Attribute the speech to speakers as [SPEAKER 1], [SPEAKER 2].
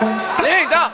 [SPEAKER 1] 领导.